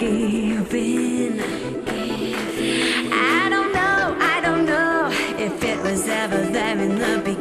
giving. I don't know, I don't know if it was ever there in the beginning.